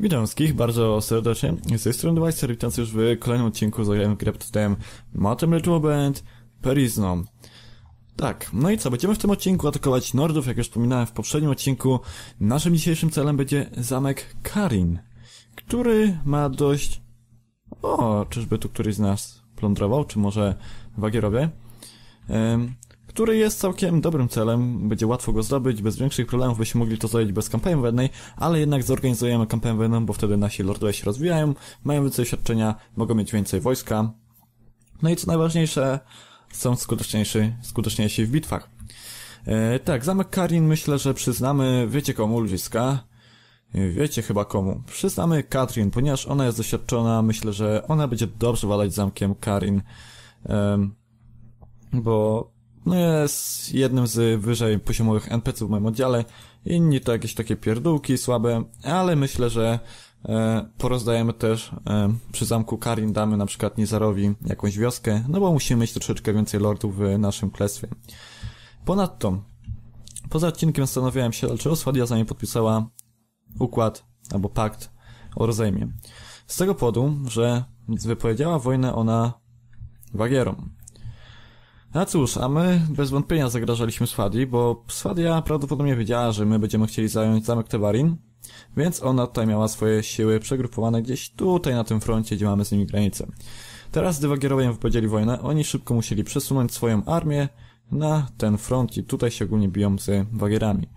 Witam wszystkich bardzo serdecznie. Z tej strony Dwajster, witam już w kolejnym odcinku zagrałem grę pod tytułem Motem Ritual Band Perizno. Tak, no i co, będziemy w tym odcinku atakować Nordów, jak już wspominałem w poprzednim odcinku. Naszym dzisiejszym celem będzie zamek Karin, który ma dość... O, czyżby tu któryś z nas plądrował, czy może Wagierowie? Ym, który jest całkiem dobrym celem, będzie łatwo go zdobyć, bez większych problemów byśmy mogli to zrobić bez kampanii wojennej, ale jednak zorganizujemy kampanię wojenną, bo wtedy nasi lordowie się rozwijają, mają więcej doświadczenia, mogą mieć więcej wojska, no i co najważniejsze, są skuteczniejsi, skuteczniejsi w bitwach. E, tak, zamek Karin myślę, że przyznamy, wiecie komu ludziska, Wiecie chyba komu. Przyznamy Katrin, ponieważ ona jest doświadczona, myślę, że ona będzie dobrze walać zamkiem Karin. Um, bo no jest jednym z wyżej poziomowych NPC w moim oddziale. Inni to jakieś takie pierdółki słabe, ale myślę, że e, porozdajemy też e, przy zamku Karin damy na przykład Nizarowi jakąś wioskę, no bo musimy mieć troszeczkę więcej lordów w naszym klestwie. Ponadto, poza odcinkiem zastanawiałem się, czy Oswadia za mnie podpisała układ albo pakt o rozejmie. Z tego powodu, że wypowiedziała wojnę ona Wagierom. A cóż, a my bez wątpienia zagrażaliśmy Swadii, bo Swadia prawdopodobnie wiedziała, że my będziemy chcieli zająć zamek Tewarin, więc ona tutaj miała swoje siły przegrupowane gdzieś tutaj na tym froncie, gdzie mamy z nimi granicę. Teraz, gdy Wagierowie wypowiedzieli wojnę, oni szybko musieli przesunąć swoją armię na ten front i tutaj się ogólnie biją z Wagierami.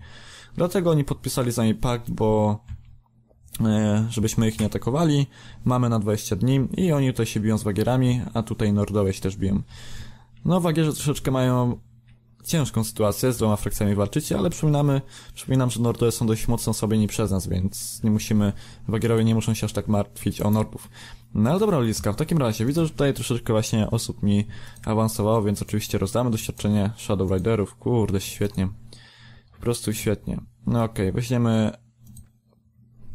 Dlatego oni podpisali z nami pakt, bo e, żebyśmy ich nie atakowali. Mamy na 20 dni i oni tutaj się biją z Wagierami, a tutaj Nordowie się też biją. No, Wagierzy troszeczkę mają ciężką sytuację, z dwoma frakcjami walczyć, ale przypominamy, przypominam, że Nordowie są dość mocno osłabieni przez nas, więc nie musimy, Wagierowie nie muszą się aż tak martwić o Nordów. No ale dobra, Liska, w takim razie widzę, że tutaj troszeczkę właśnie osób mi awansowało, więc oczywiście rozdamy doświadczenie Shadow Riderów. Kurde, świetnie. Po prostu świetnie. No okej, okay, weźmiemy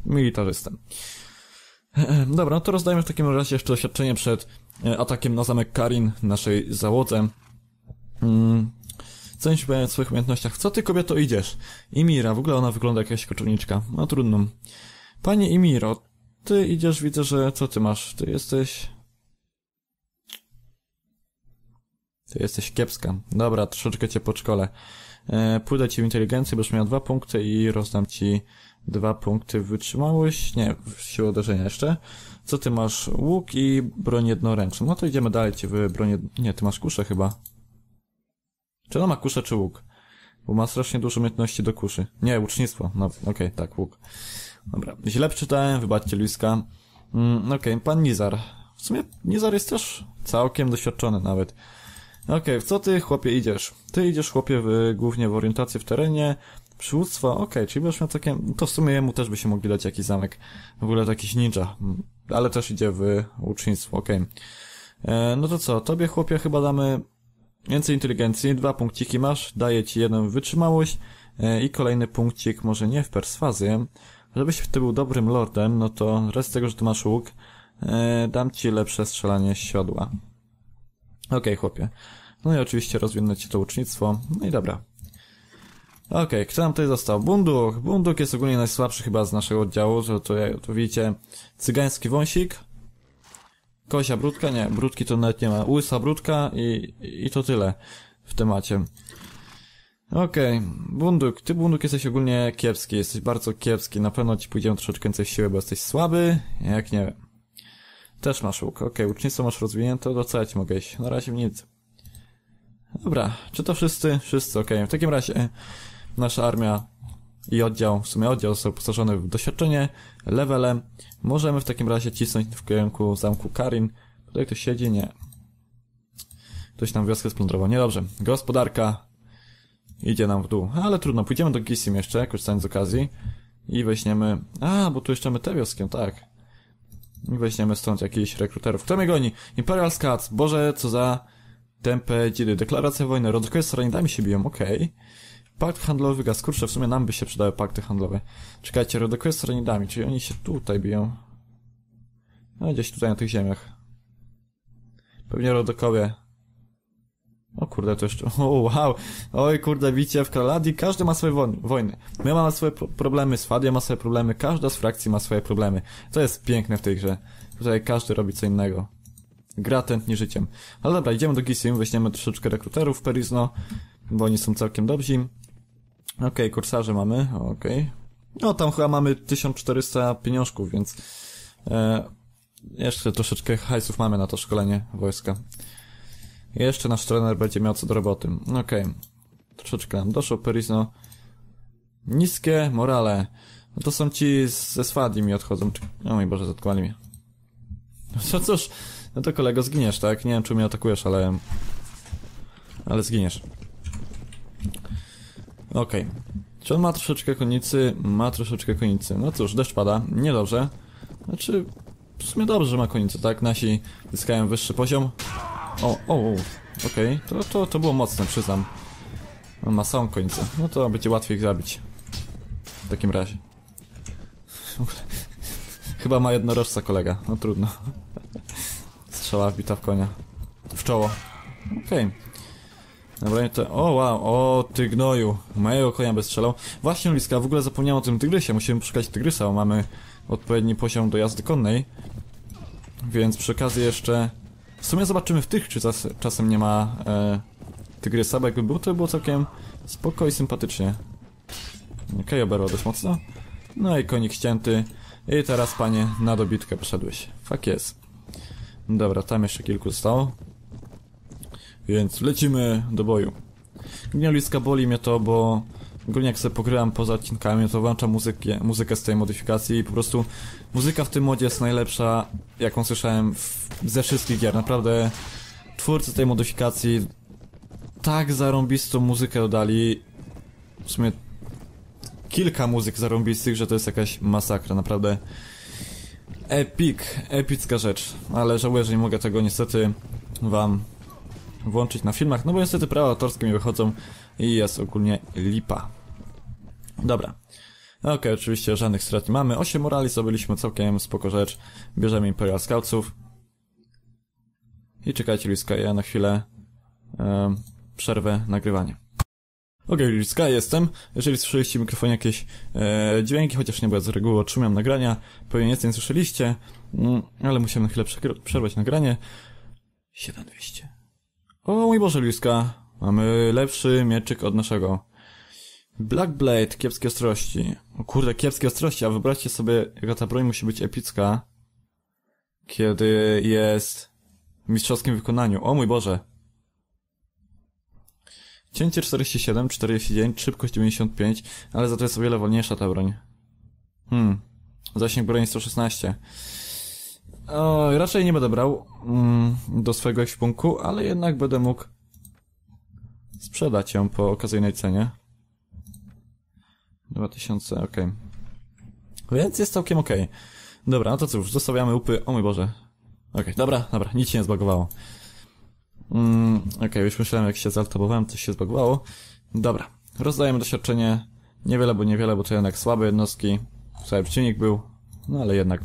militarzystę. Dobra, no to rozdajmy w takim razie jeszcze doświadczenie przed e, atakiem na zamek Karin naszej załodze. Mm. Co nie w swoich umiejętnościach? Co ty kobieto idziesz? Imira, w ogóle ona wygląda jak jakaś koczowniczka. No trudno. Panie Imiro, ty idziesz, widzę, że co ty masz? Ty jesteś... Ty jesteś kiepska. Dobra, troszeczkę cię po szkole. E, pójdę ci w inteligencję, będziesz miał dwa punkty i rozdam ci dwa punkty wytrzymałość, nie, w siłę uderzenia jeszcze. Co ty masz? Łuk i broń jednoręczną. No to idziemy dalej ci w broń... Nie, ty masz kuszę chyba. Czy ona ma kuszę czy łuk? Bo ma strasznie dużo umiejętności do kuszy. Nie, łucznictwo. No, okej, okay, tak, łuk. Dobra, źle przeczytałem, wybaczcie Luiska. Mm, okej, okay, pan Nizar. W sumie Nizar jest też całkiem doświadczony nawet. Okej, okay, w co ty, chłopie, idziesz? Ty idziesz, chłopie, w, głównie w orientację w terenie, przywództwo, okej, okay, czyli będziesz miał takie, to w sumie jemu też by się mogli dać jakiś zamek. W ogóle jakiś ninja, ale też idzie w ucznictwo, okej. Okay. E, no to co, tobie, chłopie, chyba damy więcej inteligencji, dwa punkciki masz, daję ci jeden wytrzymałość e, i kolejny punkcik, może nie w perswazję, żebyś ty był dobrym lordem, no to rest tego, że ty masz łuk, e, dam ci lepsze strzelanie z siodła. Okej, okay, chłopie. No i oczywiście rozwinę ci to ucznictwo. No i dobra. Okej, okay, kto nam tutaj został? Bunduk. Bunduk jest ogólnie najsłabszy chyba z naszego oddziału, że to, to widzicie cygański wąsik. Kosia brudka? Nie, brudki to nawet nie ma. Łysa brudka i, i to tyle w temacie. Okej, okay. Bunduk. Ty, Bunduk, jesteś ogólnie kiepski. Jesteś bardzo kiepski. Na pewno ci pójdziemy troszeczkę więcej siły, bo jesteś słaby. Jak nie wiem. Też masz łuk. Okej, okay, masz rozwinięte, to co ja ci mogę iść? Na razie nic. Dobra, czy to wszyscy? Wszyscy, okej. Okay. W takim razie nasza armia i oddział, w sumie oddział został postarzony w doświadczenie, levelem. Możemy w takim razie cisnąć w kierunku zamku Karin. Tutaj ktoś siedzi? Nie. Ktoś nam wioskę splądrował. Niedobrze. Gospodarka idzie nam w dół. Ale trudno, pójdziemy do Gissim jeszcze, korzystając z okazji. I weźmiemy... A, bo tu jeszcze mamy tę wioskę, tak. Weźmiemy stąd jakichś rekruterów. Kto mnie goni? Imperial Scats. Boże, co za tempę dzidy. Deklaracja wojny. Rodkowie z Saranidami się biją, okej. Okay. Pakt handlowy gaz. Kurczę, w sumie nam by się przydały pakty handlowe. Czekajcie, Rodokowie z Saranidami, czyli oni się tutaj biją. No, gdzieś tutaj na tych ziemiach. Pewnie Rodokowie. O kurde, to jeszcze... O, wow! Oj, kurde, widzicie, w Kraladii każdy ma swoje woj- wojny. My mamy swoje pro problemy, Swadia ma swoje problemy, każda z frakcji ma swoje problemy. To jest piękne w tej grze. Tutaj każdy robi co innego. Gra tętni życiem. Ale dobra, idziemy do Gisim, weźmiemy troszeczkę rekruterów Perizno, bo oni są całkiem dobrzy. Okej, okay, kursarze mamy, okej. Okay. No, tam chyba mamy 1400 pieniążków, więc... E, jeszcze troszeczkę hajsów mamy na to szkolenie wojska. Jeszcze nasz trener będzie miał co do roboty. Okej. Okay. Troszeczkę nam doszło, Perizno. Niskie morale. No to są ci ze Swadi mi odchodzą. O mój Boże, zatkowali mnie. No cóż, no to kolego zginiesz, tak? Nie wiem, czy mnie atakujesz, ale... Ale zginiesz. Okej. Okay. Czy on ma troszeczkę konicy? Ma troszeczkę konicy. No cóż, deszcz pada. Niedobrze. Znaczy, w sumie dobrze, że ma konicy, tak? Nasi zyskają wyższy poziom. O, o, okej. Okay. To, to, to było mocne, przyznam. Ma samą końcę. No to będzie łatwiej ich zabić. W takim razie. Chyba ma jednorożca kolega. No trudno. Strzała wbita w konia. W czoło. Okej. Okay. Dobra, to... O, wow, o, ty gnoju. Mojego konia by strzelał. Właśnie, Liska, w ogóle zapomniałem o tym tygrysie. Musimy poszukać tygrysa, bo mamy odpowiedni poziom do jazdy konnej. Więc przy okazji jeszcze w sumie zobaczymy w tych, czy czas, czasem nie ma e, tygrysa, bo jakby był, to by było całkiem spoko i sympatycznie. Okej, okay, oberło dość mocno. No i konik ścięty. I teraz, panie, na dobitkę poszedłeś. Fuck jest. Dobra, tam jeszcze kilku zostało. Więc lecimy do boju. Gnioliska boli mnie to, bo ogólnie jak sobie pogrywam poza odcinkami, to włączam muzykę, muzykę z tej modyfikacji i po prostu muzyka w tym modzie jest najlepsza, jaką słyszałem w, ze wszystkich gier. Naprawdę twórcy tej modyfikacji tak zarąbistą muzykę dodali. W sumie kilka muzyk zarąbistych, że to jest jakaś masakra, naprawdę. Epic, epicka rzecz, ale żałuję, że nie mogę tego niestety wam włączyć na filmach, no bo niestety prawa autorskie mi wychodzą i jest ogólnie lipa. Dobra. Okej, okay, oczywiście żadnych strat nie mamy. 8 morali zdobyliśmy całkiem spoko rzecz. Bierzemy Imperial Scoutsów. I czekajcie, Liska, ja na chwilę e, przerwę nagrywanie. Okej, okay, Liska, jestem. Jeżeli słyszeliście w mikrofonie jakieś e, dźwięki, chociaż nie, bo ja z reguły otrzymiam nagrania, pewnie nic nie słyszeliście, mm, ale musimy na chwilę przerwać nagranie. 7200. O mój Boże, Liska, mamy lepszy mieczyk od naszego. Black Blade, kiepskie ostrości. O kurde, kiepskie ostrości, a wyobraźcie sobie, jaka ta broń musi być epicka, kiedy jest w mistrzowskim wykonaniu. O mój Boże. Cięcie 47, 49, szybkość 95, ale za to jest o wiele wolniejsza ta broń. Hmm. Zasięg broni 116. O, raczej nie będę brał mm, do swojego ekwipunku, ale jednak będę mógł sprzedać ją po okazyjnej cenie. 2000, okej. Okay. Więc jest całkiem okej. Okay. Dobra, no to cóż, zostawiamy upy. O mój Boże. Okej, okay, dobra, dobra, nic się nie zbagowało. Mm, okej, okay, już myślałem, jak się zaltabowałem, coś się zbagowało. Dobra, rozdajemy doświadczenie. Niewiele, bo niewiele, bo to jednak słabe jednostki. Słaby przeciwnik był, no ale jednak.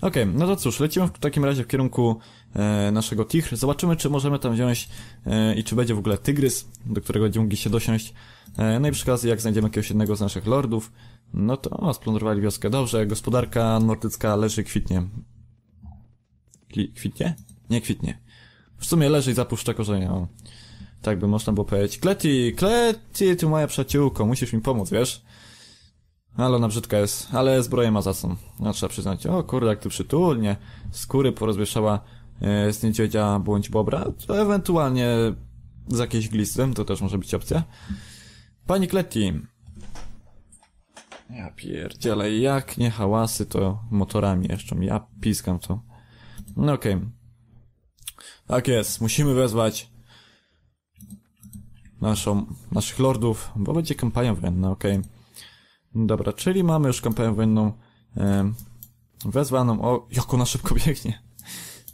Okej, okay, no to cóż, lecimy w takim razie w kierunku naszego Tichr. Zobaczymy, czy możemy tam wziąć e, i czy będzie w ogóle tygrys, do którego będziemy mogli się dosiąść. E, no i przy okazji, jak znajdziemy jakiegoś jednego z naszych lordów, no to o, splądrowali wioskę. Dobrze, gospodarka nordycka leży kwitnie. kwitnie? Nie kwitnie. W sumie leży i zapuszcza korzenie, o. Tak by można było powiedzieć. Kleti, Kleti, ty moja przyjaciółko, musisz mi pomóc, wiesz? Ale ona brzydka jest, ale zbroję ma za co. No trzeba przyznać. O kurde, jak tu przytulnie. Skóry porozwieszała e, z niedźwiedzia bądź bobra. To ewentualnie z jakiejś glisty, to też może być opcja. Pani Kleti. Ja pierdzielę, jak nie hałasy, to motorami jeszcze. Ja piskam to. No okej. Okay. Tak jest, musimy wezwać naszą, naszych lordów, bo będzie kampania wojenna, okej. Okay. Dobra, czyli mamy już kampanię wojenną e, wezwaną. O, jak ona szybko biegnie.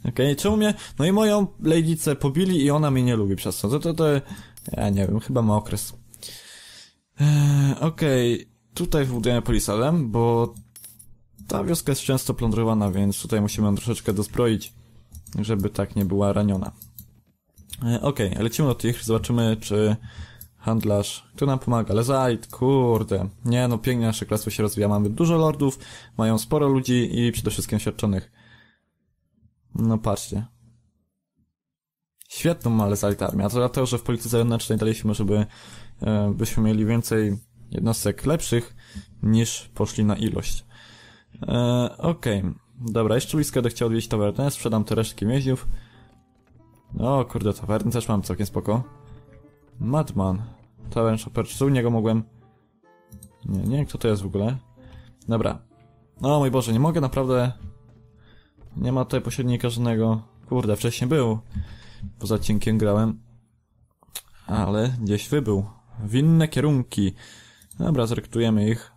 Okej, okay, czemu mnie... No i moją lejnicę pobili i ona mnie nie lubi przez to. To, to, to... Ja nie wiem, chyba ma okres. Eee, Okej, okay. tutaj wybudujemy polisadem, bo ta wioska jest często plądrowana, więc tutaj musimy ją troszeczkę dozbroić, żeby tak nie była raniona. E, Okej, lecimy do tych, zobaczymy czy handlarz, kto nam pomaga, Lezait, kurde, nie no, pięknie nasze królestwo się rozwija, mamy dużo lordów, mają sporo ludzi i przede wszystkim świadczonych. No patrzcie. Świetną ma Lezait armię, a to dlatego, że w polityce zewnętrznej daliśmy, żeby e, byśmy mieli więcej jednostek lepszych, niż poszli na ilość. E, Okej, dobra, jeszcze blisko chciał odwiedzić tavernę, sprzedam te resztki mięźniów. O kurde, tawerny też mam całkiem spoko. Madman. Tavern Shopper, czy u niego mogłem... Nie, nie kto to jest w ogóle. Dobra. O mój Boże, nie mogę naprawdę... Nie ma tutaj pośrednika żadnego... Kurde, wcześniej był. Poza cienkiem grałem. Ale gdzieś wybył. W inne kierunki. Dobra, zrekrutujemy ich.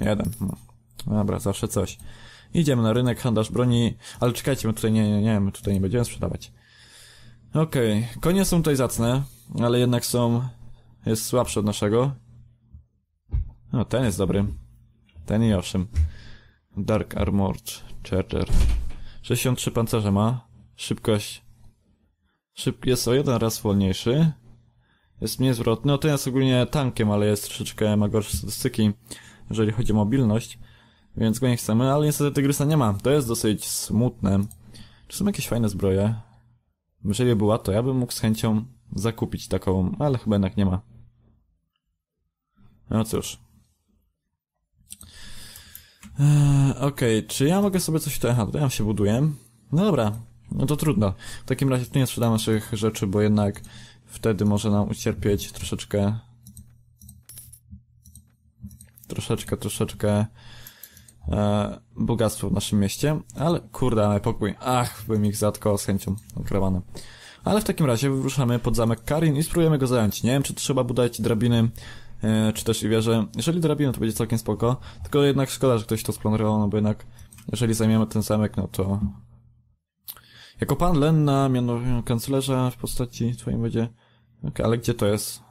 Jeden. No. Dobra, zawsze coś. Idziemy na rynek, handlarz broni, ale czekajcie, my tutaj nie, nie, nie, my tutaj nie będziemy sprzedawać. Okej, okay. konie są tutaj zacne, ale jednak są, jest słabszy od naszego. No, ten jest dobry. Ten i owszem. Dark Armored Charger. 63 pancerze ma. Szybkość. Szybki jest o jeden raz wolniejszy. Jest mniej zwrotny. No ten jest ogólnie tankiem, ale jest troszeczkę, ma gorsze statystyki, jeżeli chodzi o mobilność. Więc go nie chcemy, ale niestety Tygrysa nie ma. To jest dosyć smutne. Czy są jakieś fajne zbroje? Jeżeli była, to ja bym mógł z chęcią zakupić taką, ale chyba jednak nie ma. No cóż. Eee, Okej, okay. czy ja mogę sobie coś tutaj... Aha, tutaj ja się buduję. No dobra, no to trudno. W takim razie tu nie sprzedam naszych rzeczy, bo jednak wtedy może nam ucierpieć troszeczkę... Troszeczkę, troszeczkę e, bogactwo w naszym mieście, ale kurde, mamy pokój. Ach, bym ich zatkał z chęcią okrawane. Ale w takim razie wyruszamy pod zamek Karin i spróbujemy go zająć. Nie wiem, czy trzeba budować drabiny, czy też i wieże. Jeżeli drabiny, to będzie całkiem spoko, tylko jednak szkoda, że ktoś to splanował, no bo jednak jeżeli zajmiemy ten zamek, no to... Jako pan Lenna mianowicie kanclerza w postaci twoim będzie... Okay, ale gdzie to jest?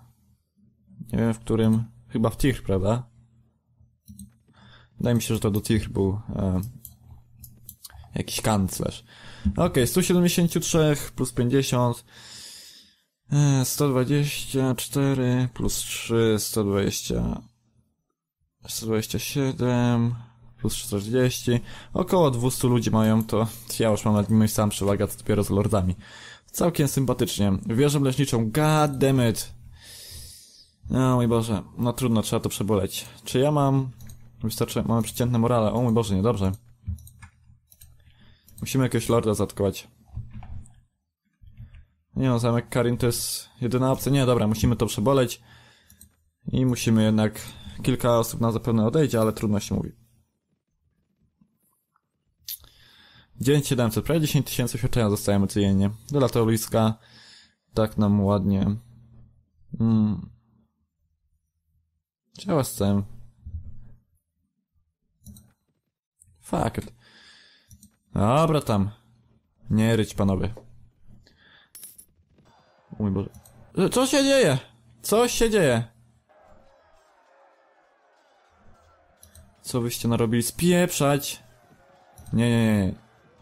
Nie wiem, w którym... Chyba w Tichr, prawda? Wydaje mi się, że to do tych był e, jakiś kanclerz. Okej, okay, 173 plus 50 e, 124 plus 3 120 127 plus 40 Około 200 ludzi mają to ja już mam nad nimi sam przewagę, to dopiero z lordami. Całkiem sympatycznie. Wieżę leśniczą, god damn it. Mój Boże, no trudno, trzeba to przeboleć. Czy ja mam Wystarczy, mamy przeciętne morale. O mój Boże, niedobrze. Musimy jakiegoś lorda zatkować. Nie no, zamek Karin to jest jedyna opcja. Nie, dobra, musimy to przeboleć. I musimy jednak... Kilka osób na zapewne odejdzie, ale trudno się mówi. 9700, prawie 10 tysięcy świadczenia dostajemy codziennie. Do latowiska. Tak nam ładnie. Hmm. Działa z tym. Fakt. Dobra tam. Nie ryć, panowie. O mój Boże. E, co się dzieje? Co się dzieje? Co wyście narobili? Spieprzać! Nie, nie, nie.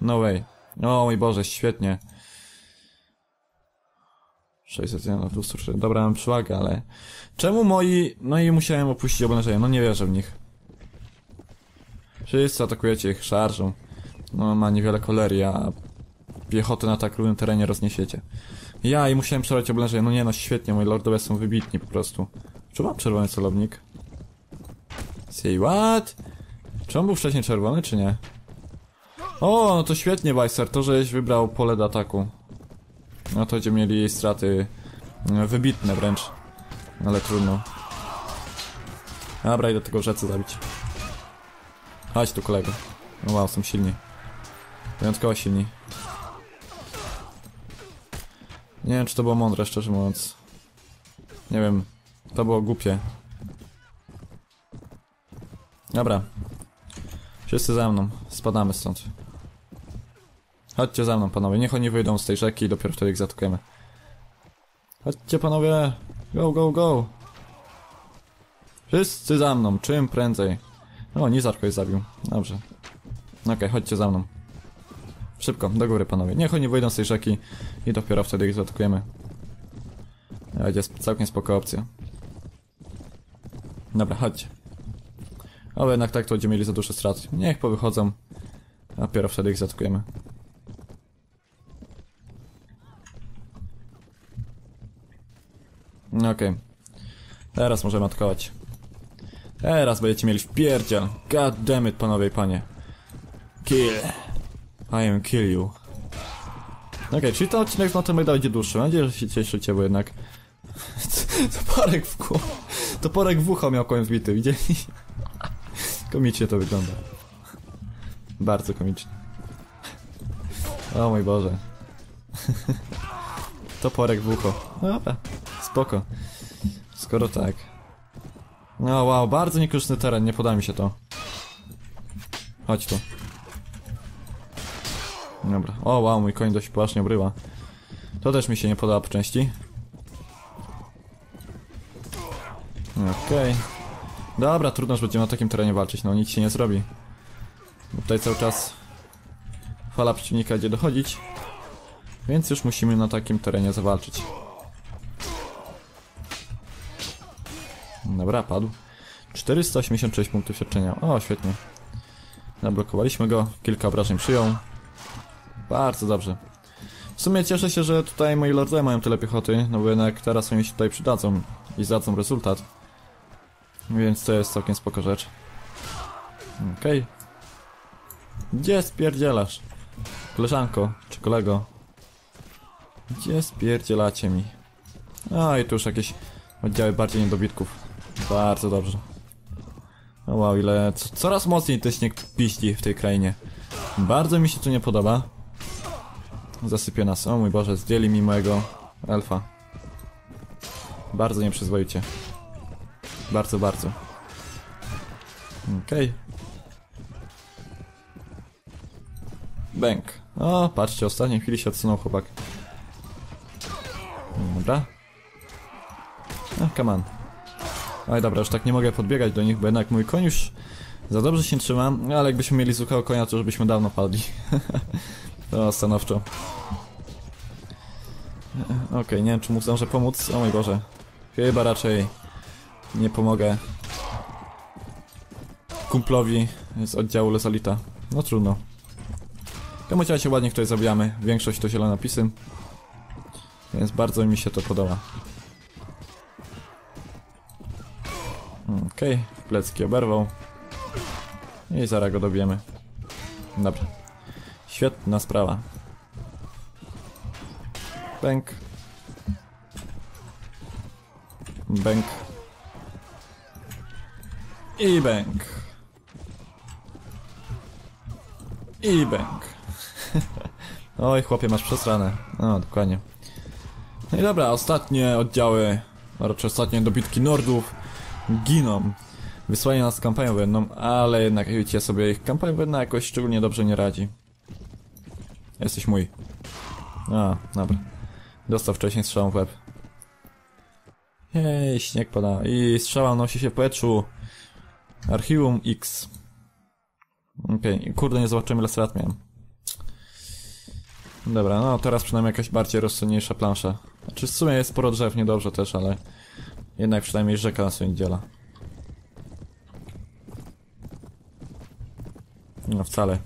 No way. O mój Boże, świetnie. 600, no 204. Dobra, mam przewagę, ale... Czemu moi... No i musiałem opuścić oblężenie, no nie wierzę w nich. Wszyscy atakujecie ich szarżą. No, ma niewiele kolerii, a piechotę na tak trudnym terenie rozniesiecie. Ja i musiałem przerwać oblężenie. No nie no, świetnie, moi lordowie są wybitni po prostu. Czy mam czerwony celownik? Say what? Czy on był wcześniej czerwony, czy nie? O, no to świetnie, Weiser, to żeś wybrał pole do ataku. No to będziemy mieli jej straty no, wybitne wręcz. Ale trudno. Dobra, idę tego rzece zabić. Chodź tu kolego. No wow, są silni. Wyjątkowo silni. Nie wiem, czy to było mądre, szczerze mówiąc. Nie wiem. To było głupie. Dobra. Wszyscy za mną. Spadamy stąd. Chodźcie za mną, panowie. Niech oni wyjdą z tej rzeki i dopiero wtedy ich zaatakujemy. Chodźcie, panowie. Go, go, go. Wszyscy za mną. Czym prędzej. O, Nizar kogoś zabił. Dobrze. Okej, okay, chodźcie za mną. Szybko, do góry panowie. Niech oni wyjdą z tej rzeki i dopiero wtedy ich zaatakujemy. Sp- całkiem spoko opcja. Dobra, chodźcie. Ale jednak tak to będziemy mieli za dużo strat. Niech powychodzą, a dopiero wtedy ich zaatakujemy. No Okej. Teraz możemy atakować. Teraz będziecie mieli wpierdziel. God damn it, panowie i panie. Kill. I am kill you. Okej, czyli ten odcinek z Motem Maida będzie dłuższy. Mam nadzieję, że się cieszycie, bo jednak... Toporek w kół. Toporek w ucho miał koń wbity, widzieli? Komicznie to wygląda. Bardzo komicznie. O mój Boże. Toporek w ucho. No Dobra, spoko. Skoro tak. No wow, bardzo niekorzystny teren, nie poda mi się to. Chodź tu. Dobra. O wow, mój koń dość poważnie obrywa. To też mi się nie podoba po części. Okej. Dobra, trudno, że będziemy na takim terenie walczyć, no nic się nie zrobi. Bo Tutaj cały czas fala przeciwnika idzie dochodzić. Więc już musimy na takim terenie zawalczyć. Dobra, padł. 486 punktów świadczenia. O, świetnie. Zablokowaliśmy go, kilka obrażeń przyjął. Bardzo dobrze. W sumie cieszę się, że tutaj moi lordowie mają tyle piechoty, no bo jednak teraz oni się tutaj przydadzą i zdadzą rezultat. Więc to jest całkiem spoko rzecz. Okej. Gdzie spierdzielasz? Koleżanko, czy kolego? Gdzie spierdzielacie mi? A i tu już jakieś oddziały bardziej niedobitków. Bardzo dobrze. O wow, ile... Co, coraz mocniej ten śnieg piści w tej krainie. Bardzo mi się tu nie podoba. Zasypie nas. O mój Boże, zdjęli mi mojego elfa. Bardzo nieprzyzwoicie. Bardzo, bardzo. Okej. Bęk. O, patrzcie, ostatniej chwili się odsunął chłopak. Dobra. No, come on. Oj, dobra, już tak nie mogę podbiegać do nich, bo jednak mój koń już za dobrze się trzyma, ale jakbyśmy mieli suchego konia, to już byśmy dawno padli. to stanowczo. E, Okej, nie wiem, czy mu zdążę pomóc. O mój Boże. Chyba raczej nie pomogę kumplowi z oddziału Lesalita. No trudno. Każdym razie ładnie tutaj zabijamy. Większość to zielone napisy. Więc bardzo mi się to podoba. Okej, okay. plecki oberwał. I zaraz go dobijemy. Dobra. Świetna sprawa. Bęk. Bęk. I bęk. I bęk. Oj, chłopie, masz przesrane. No, dokładnie. No i dobra, ostatnie oddziały, raczej ostatnie dobitki Nordów giną. Wysłali nas kampanią wojenną, ale jednak wiecie sobie, ich kampania wojenna jakoś szczególnie dobrze nie radzi. Jesteś mój. A, dobra. Dostał wcześniej strzałą w łeb. Jej, śnieg pada. I strzała nosi się w powietrzu. Archiwum X. Okej, okay. kurde, nie zobaczymy ile strat miałem. Dobra, no teraz przynajmniej jakaś bardziej rozsądniejsza plansza. Znaczy w sumie jest sporo drzew, niedobrze też, ale... Jednak przynajmniej rzeka nas nie dziela. No wcale.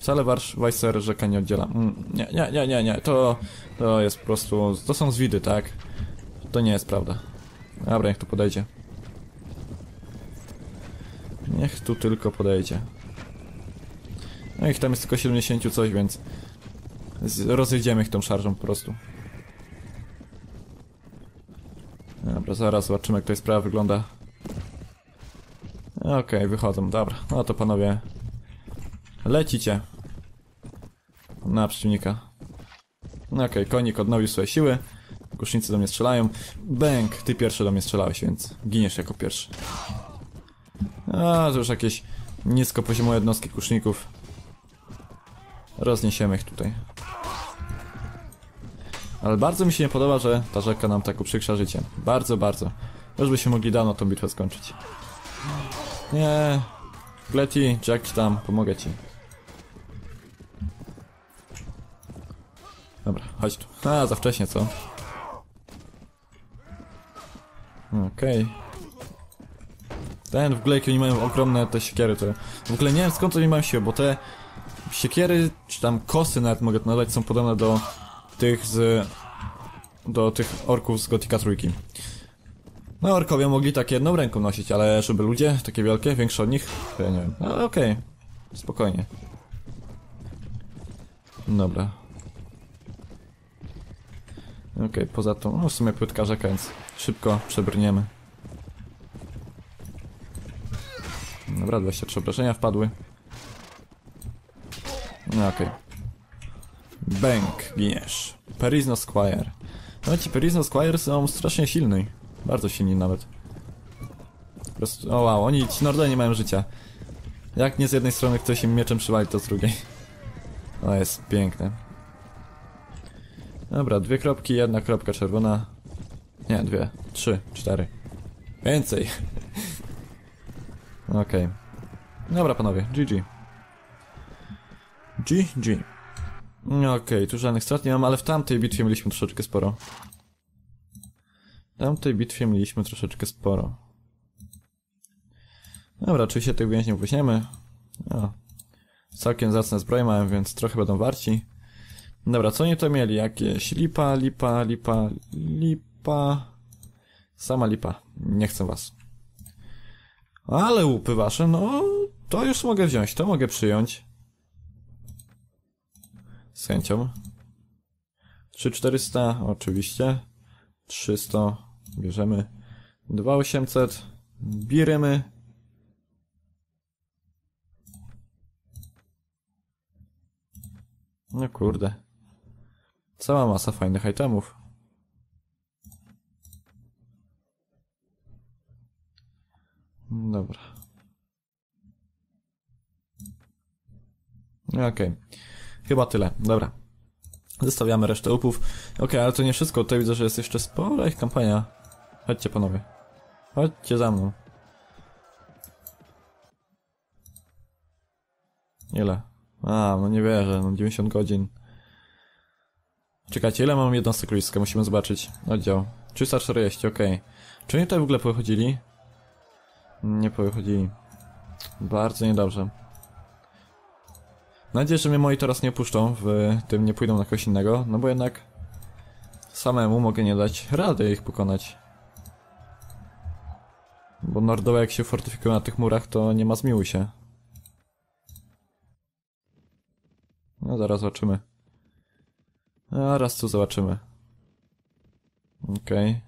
Wcale Weiser rzeka nie oddziela. Mm, nie, nie, nie, nie, nie, to... To jest po prostu... To są zwidy, tak? To nie jest prawda. Dobra, niech tu podejdzie. Niech tu tylko podejdzie. No ich tam jest tylko 70 coś, więc... Rozjedziemy ich tą szarżą po prostu. Dobra, zaraz zobaczymy jak to sprawa wygląda. Okej, okay, wychodzą, dobra. No to panowie... Lecicie. Na przeciwnika. Okej, okay, konik odnowił swoje siły. Kusznicy do mnie strzelają. Bęk, ty pierwszy do mnie strzelałeś, więc giniesz jako pierwszy. A, to już jakieś nisko poziomowe jednostki kuszników. Rozniesiemy ich tutaj. Ale bardzo mi się nie podoba, że ta rzeka nam tak uprzykrza życie. Bardzo, bardzo. Już byśmy mogli dawno tą bitwę skończyć. Nie. Gleti, Jack tam, pomogę ci. Chodź tu. A, za wcześnie, co? Okej. Ten, w ogóle jakie oni mają ogromne te siekiery, to... W ogóle nie wiem skąd oni mają siłę, bo te siekiery, czy tam kosy nawet mogę to nazwać, są podobne do tych z... do tych orków z Gotika Trójki. No, orkowie mogli tak jedną ręką nosić, ale żeby ludzie, takie wielkie, większe od nich, to ja nie wiem. Ale okej, spokojnie. Dobra. Okej, poza tą, no w sumie płytka rzeka, więc szybko przebrniemy. Dobra, 23 obrażenia wpadły. No okej. Bęk, giniesz. Perizno Squire. No ci Perizno Squire są strasznie silni. Bardzo silni nawet. Po prostu, o wow, oni, ci Nordeni nie mają życia. Jak nie z jednej strony ktoś im mieczem przywali, to z drugiej. O, jest piękne. Dobra, dwie kropki, jedna kropka czerwona. Nie, dwie, trzy, cztery. Więcej. Okej. Dobra, panowie, GG. GG. Okej, tu żadnych strat nie mam, ale w tamtej bitwie mieliśmy troszeczkę sporo. W tamtej bitwie mieliśmy troszeczkę sporo. Dobra, oczywiście tych więźniów weźmiemy. O. Całkiem zacne zbroje mają, więc trochę będą warci. Dobra, co oni to mieli? Jakieś lipa, lipa, lipa, lipa... Sama lipa. Nie chcę was. Ale łupy wasze, no... To już mogę wziąć, to mogę przyjąć. Z chęcią. 3400, oczywiście. 300, bierzemy. 2800, bierzemy. No kurde. Cała masa fajnych itemów. Dobra. Okej. Okay. Chyba tyle. Dobra. Zostawiamy resztę upów. Okej, okay, ale to nie wszystko. Tutaj widzę, że jest jeszcze spora ich kampania. Chodźcie panowie. Chodźcie za mną. Ile? A, no nie wierzę, no 90 godzin. Czekajcie, ile mam jednostek ludzka? Musimy zobaczyć. Oddział. 340, okej. Okay. Czy oni tutaj w ogóle pochodzili? Nie pochodzili. Bardzo niedobrze. Nadzieję, że mnie moi teraz nie opuszczą, w tym nie pójdą na kogoś innego, no bo jednak samemu mogę nie dać rady ich pokonać. Bo nordowe jak się fortyfikują na tych murach, to nie ma zmiłuj się. No zaraz zobaczymy. A raz tu zobaczymy. Okej. Okay.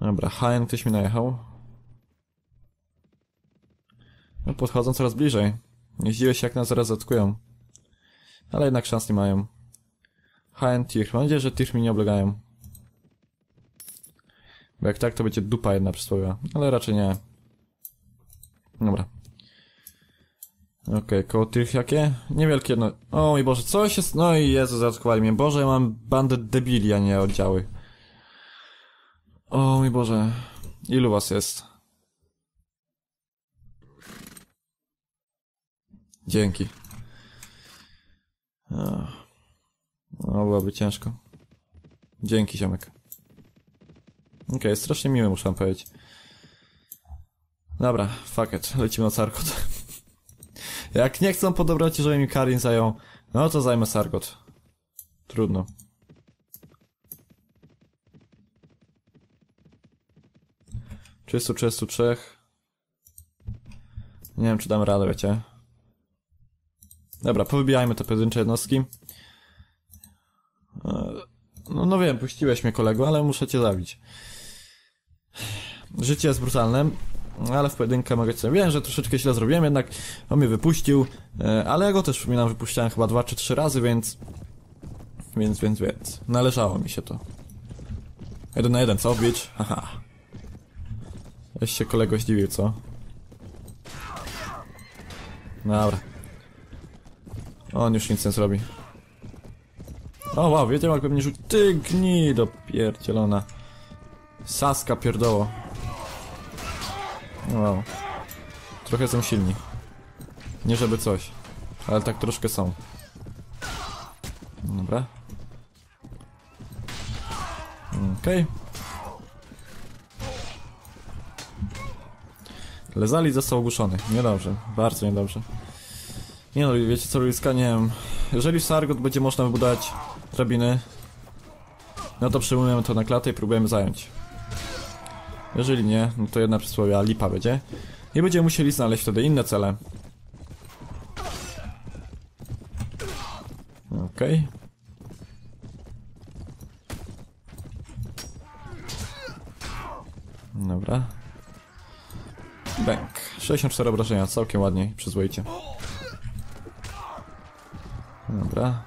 Dobra, HN ktoś mi najechał. No podchodzą coraz bliżej. Nie zdziwię się jak nas zaraz zatkują. Ale jednak szans nie mają. HN Tir. Mam nadzieję, że Tir mi nie oblegają. Bo jak tak, to będzie dupa jedna przysłowia. Ale raczej nie. Dobra. Okej, okay, koło tych jakie? Niewielkie, no. O mój Boże, coś jest... No i Jezu, zaatakowali mnie. Boże, ja mam bandę debili, a nie oddziały. O mój Boże. Ilu was jest? Dzięki. No, byłoby ciężko. Dzięki, ziomek. Okej, okay, strasznie miły, muszę powiedzieć. Dobra, fuck it, lecimy na Sarkot. Jak nie chcą podobrać, żeby mi Karin zajął, no to zajmę Sargot. Trudno. Trzystu, trzystu trzech. Nie wiem, czy dam radę, wiecie. Dobra, powybijajmy te pojedyncze jednostki. E, no, no wiem, puściłeś mnie kolego, ale muszę cię zabić. Życie jest brutalne, ale w pojedynkę mogę cię... Wiem, że troszeczkę źle zrobiłem, jednak on mnie wypuścił, e, ale ja go też, przypominam, wypuściłem chyba dwa czy trzy razy, więc... Więc, więc, więc. Należało mi się to. Jeden na jeden, co? Bić? Haha. Weź się kolego zdziwił, co? Dobra. On już nic nie zrobi. O wow, wiedział jakby mnie rzucił. Ty gnido pierdzielona. Saska pierdoło. Wow. Trochę są silni. Nie żeby coś. Ale tak troszkę są. Dobra. Okej. Lezali został ogłuszony. Niedobrze. Bardzo niedobrze. Nie no, wiecie co, Luiska, nie wiem. Jeżeli w Sargot będzie można wybudować drabiny, no to przyjmujemy to na klatę i próbujemy zająć. Jeżeli nie, no to jedna przysłowia lipa będzie. I będziemy musieli znaleźć wtedy inne cele. Okej. Dobra. Bęk. 64 obrażenia, całkiem ładnie, przyzwoicie. Dobra.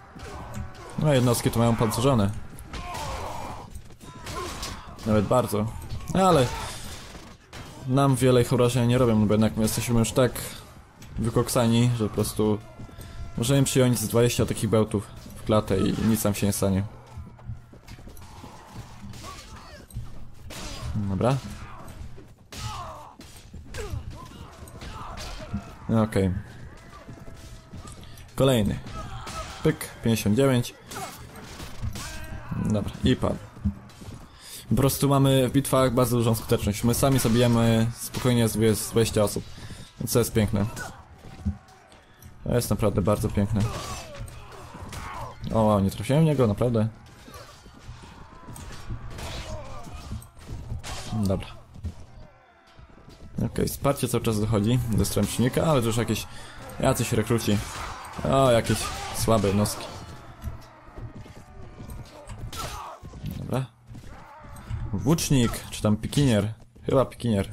No jednostki to mają pancerzone. Nawet bardzo. Ale... Nam wiele ich obrażenia nie robią, bo jednak my jesteśmy już tak wykoksani, że po prostu możemy przyjąć z 20 takich bełtów w klatę i nic nam się nie stanie. Dobra. Okej. Kolejny. Pyk, 59. Dobra, i padł. Po prostu mamy w bitwach bardzo dużą skuteczność. My sami zabijamy spokojnie z z 20 osób. Więc to jest piękne. To jest naprawdę bardzo piękne. O, nie trafiłem niego, naprawdę. Dobra. Okej, okay, wsparcie cały czas dochodzi do strony przeciwnika, ale to już jakieś jacyś rekruci. O, jakieś słabe jednostki. Włócznik, czy tam pikinier? Chyba pikinier.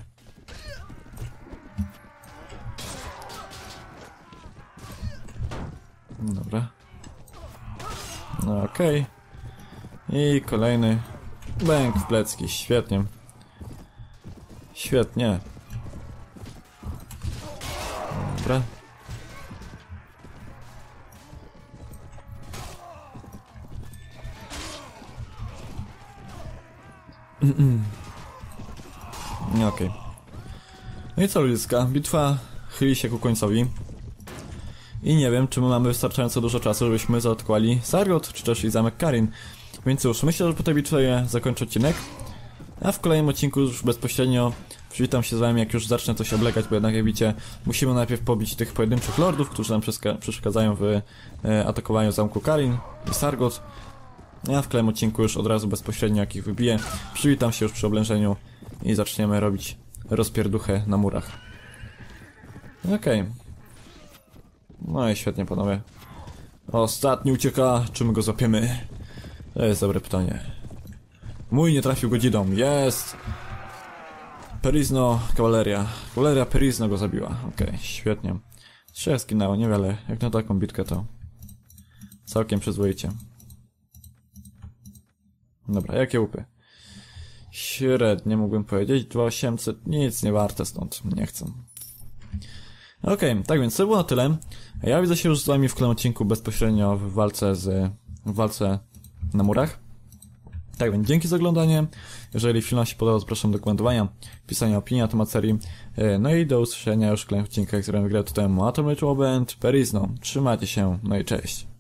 Dobra. No okej. Okay. I kolejny. Bęk w plecki, świetnie. Świetnie. Dobra. Okej. Okay. No i co ludzka, bitwa chyli się ku końcowi. I nie wiem, czy my mamy wystarczająco dużo czasu, żebyśmy zaatakowali Sargot, czy też i zamek Karin. Więc cóż, myślę, że po tej bitwie zakończę odcinek. A w kolejnym odcinku już bezpośrednio przywitam się z wami, jak już zacznę coś oblegać, bo jednak jak widzicie, musimy najpierw pobić tych pojedynczych lordów, którzy nam przeszkadzają w e, atakowaniu zamku Karin i Sargot. Ja w kolejnym odcinku już od razu bezpośrednio jak ich wybiję, przywitam się już przy oblężeniu i zaczniemy robić rozpierduchę na murach. Okej. Okay. No i świetnie panowie. Ostatni ucieka, czy my go złapiemy? To jest dobre pytanie. Mój nie trafił godziną, jest! Perizno, kawaleria. Kawaleria Perizno go zabiła. Okej, okay, świetnie. Trzech skinęło, niewiele. Jak na taką bitkę to całkiem przyzwoicie. Dobra, jakie łupy? Średnie mógłbym powiedzieć. 2800, nic nie warte stąd, nie chcę. Okej, okay, tak więc to było na tyle. Ja widzę się już z wami w kolejnym odcinku bezpośrednio w walce z... w walce na murach. Tak więc dzięki za oglądanie. Jeżeli film się podobał, zapraszam do komentowania, pisania opinii na temat serii. E, no i do usłyszenia już w kolejnych odcinkach, z którym wygrał tutaj Atom Ritual Band, Perizno. Trzymajcie się, no i cześć.